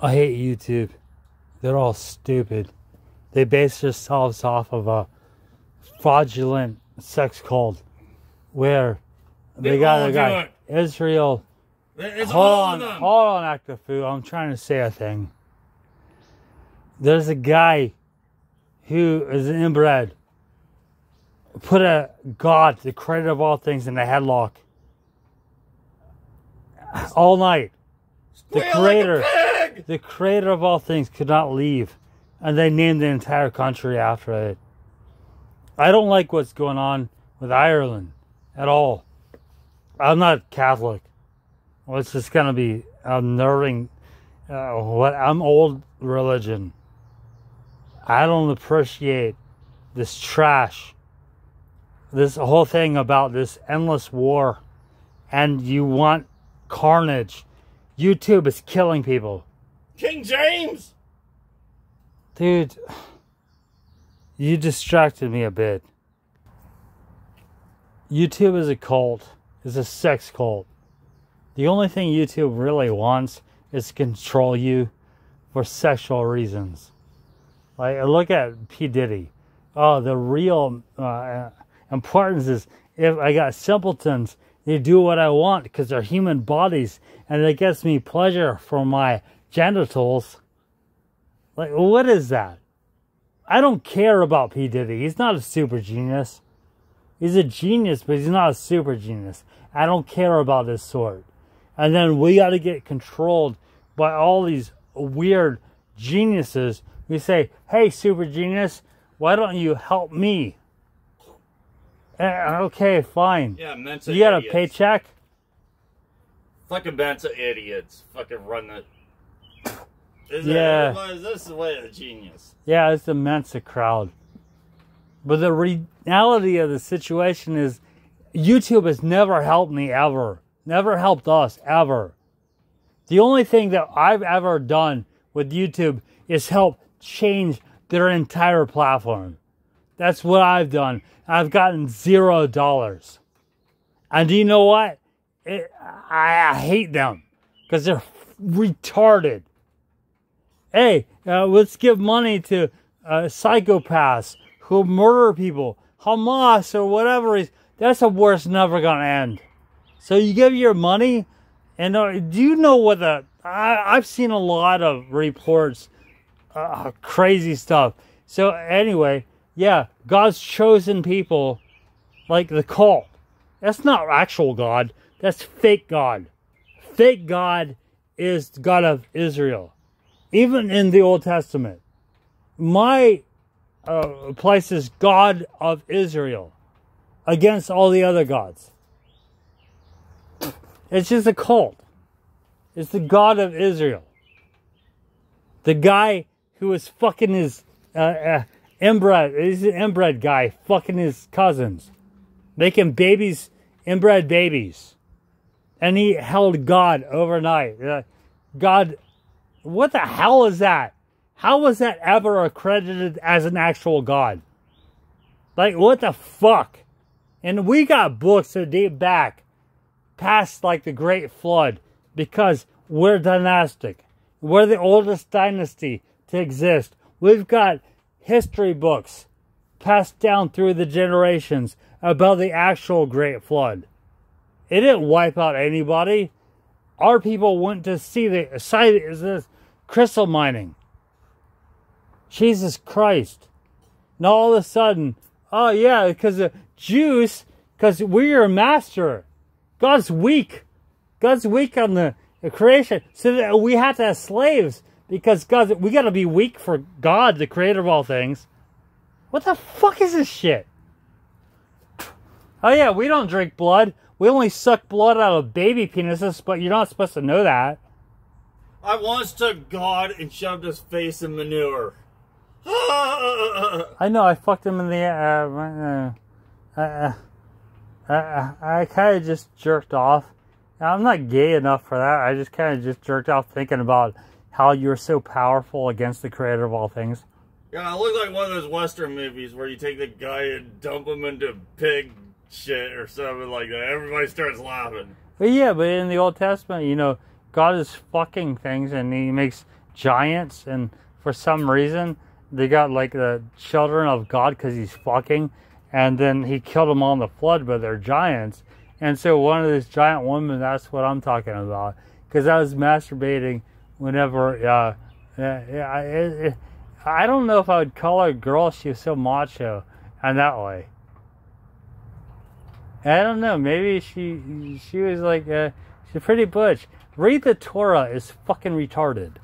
I hate YouTube. They're all stupid. They base themselves off of a fraudulent sex cult where they, They got a guy. Israel. It's hold all on, them. hold on, active food. I'm trying to say a thing. There's a guy who is inbred. Put a God, the creator of all things, in a headlock all night. The like creator, pig! The creator of all things, could not leave, and they named the entire country after it. I don't like what's going on with Ireland at all. I'm not Catholic. Well, it's just gonna be unnerving. Uh, what I'm old religion. I don't appreciate this trash. This whole thing about this endless war, and you want carnage. YouTube is killing people, King James! dude. You distracted me a bit. YouTube is a cult. It's a sex cult. The only thing YouTube really wants is to control you for sexual reasons. Like look at P Diddy. Oh, the real uh, importance is if I got simpletons, they do what I want because they're human bodies, and it gets me pleasure for my genitals. Like what is that? I don't care about P Diddy. He's not a super genius. He's a genius, but he's not a super genius. I don't care about this sort. And then we got to get controlled by all these weird geniuses We say, hey, super genius, why don't you help me? Eh, okay, fine. Yeah, Mensa You got a idiots. paycheck? Fucking Mensa idiots. Fucking run the. Is Yeah. It, is this the way of the genius? Yeah, it's immense a crowd. But the reality of the situation is YouTube has never helped me ever. Never helped us ever. The only thing that I've ever done with YouTube is help change their entire platform. That's what I've done. I've gotten zero dollars. And do you know what? It, I, I hate them because they're retarded. Hey, uh, let's give money to uh, psychopaths who murder people, Hamas or whatever. Is that's a war's never gonna end. So you give your money, and uh, do you know what the? I, I've seen a lot of reports, uh, crazy stuff. So anyway, yeah, God's chosen people, like the cult. That's not actual God. That's fake God. Fake God is God of Israel, even in the Old Testament. My uh, place is God of Israel against all the other gods. It's just a cult. It's the God of Israel. The guy who was fucking his uh, uh, inbred, he's an inbred guy, fucking his cousins, making babies, inbred babies. And he held God overnight. Uh, God, what the hell is that? How was that ever accredited as an actual God? Like, what the fuck? And we got books that date back past like the Great Flood because we're dynastic. We're the oldest dynasty to exist. We've got history books passed down through the generations about the actual Great Flood. It didn't wipe out anybody. Our people went to see the site is this crystal mining. Jesus Christ. Now all of a sudden, oh yeah, because of Jews, because we're your master. God's weak. God's weak on the, the creation. So that we have to have slaves because God, we got to be weak for God, the creator of all things. What the fuck is this shit? Oh yeah, we don't drink blood. We only suck blood out of baby penises, but you're not supposed to know that. I once took God and shoved his face in manure. I know. I fucked him in the. Uh, uh, uh, uh, uh, I kind of just jerked off. I'm not gay enough for that. I just kind of just jerked off thinking about how you're so powerful against the creator of all things. Yeah, it looked like one of those Western movies where you take the guy and dump him into pig shit or something like that. Everybody starts laughing. But yeah, but in the Old Testament, you know, God is fucking things and he makes giants, and for some reason they got like the children of God because he's fucking, and then he killed them all in the flood, but they're giants. And so one of these giant women, that's what I'm talking about, because I was masturbating whenever. Uh, it, I don't know if I would call her a girl. She was so macho, and that way. I don't know. Maybe she she was like uh, she's pretty butch. Read the Torah is fucking retarded.